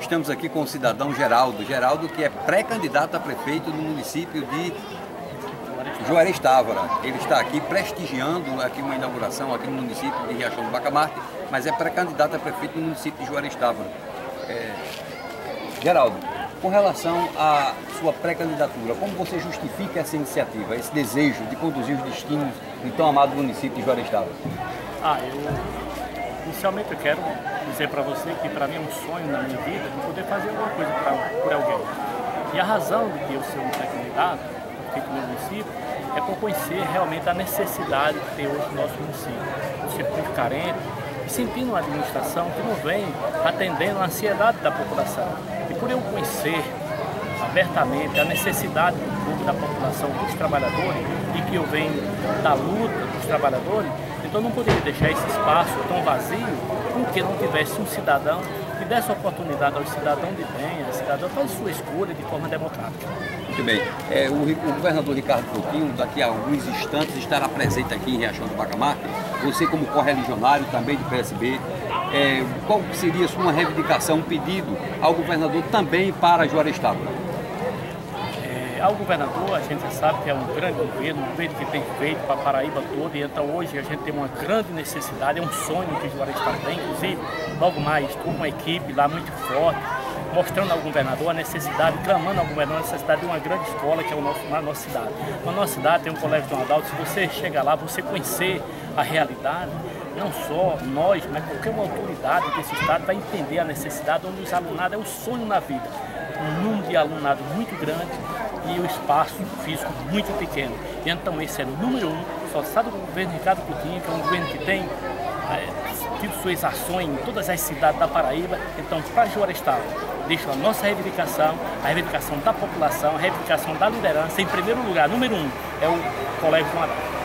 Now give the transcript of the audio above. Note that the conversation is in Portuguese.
Estamos aqui com o cidadão Geraldo. Geraldo, que é pré-candidato a prefeito no município de Juarez Távora. Ele está aqui prestigiando aqui uma inauguração aqui no município de Riachão do Bacamarte, mas é pré-candidato a prefeito no município de Juarez Távora. É... Geraldo, com relação à sua pré-candidatura, como você justifica essa iniciativa, esse desejo de conduzir os destinos do tão amado município de Juarez Távora? Ah, eu Inicialmente eu quero dizer para você que para mim é um sonho na minha vida de poder fazer alguma coisa pra, por alguém. E a razão de que eu ser um pré-candidato aqui no meu município é por conhecer realmente a necessidade que tem hoje o nosso município. Um muito carente e sentindo uma administração que não vem atendendo a ansiedade da população. E por eu conhecer abertamente a necessidade do povo, da população, dos trabalhadores, e que eu venho da luta dos trabalhadores, então não poderia deixar esse espaço tão vazio porque não tivesse um cidadão que desse oportunidade ao cidadão de bem, ao cidadão fazer sua escolha de forma democrática. Muito bem. É, o, o, governador Ricardo Coutinho, daqui a alguns instantes, estará presente aqui em Riachão do Bacamarte. Você, como correligionário também do PSB, é, qual seria sua reivindicação, um pedido ao governador também para Juarez Távora? Ao governador, a gente sabe que é um grande governo, um governo que tem feito para a Paraíba toda, e então hoje a gente tem uma grande necessidade, é um sonho que o Juarez está tem, inclusive logo mais, com uma equipe lá muito forte, mostrando ao governador a necessidade, clamando ao governador a necessidade de uma grande escola que é o nosso, na nossa cidade. Na nossa cidade tem um colégio de Adalto, se você chega lá, você conhecer a realidade, não só nós, mas qualquer uma autoridade desse estado vai entender a necessidade onde os alunados é o sonho na vida. Um número de alunado muito grande e o espaço físico muito pequeno. Então esse é o número um, só sabe do governo Ricardo Coutinho, que é um governo que tem é, tido suas ações em todas as cidades da Paraíba. Então, para Juarestado, deixo a nossa reivindicação, a reivindicação da população, a reivindicação da liderança. Em primeiro lugar, número um, é o Colégio João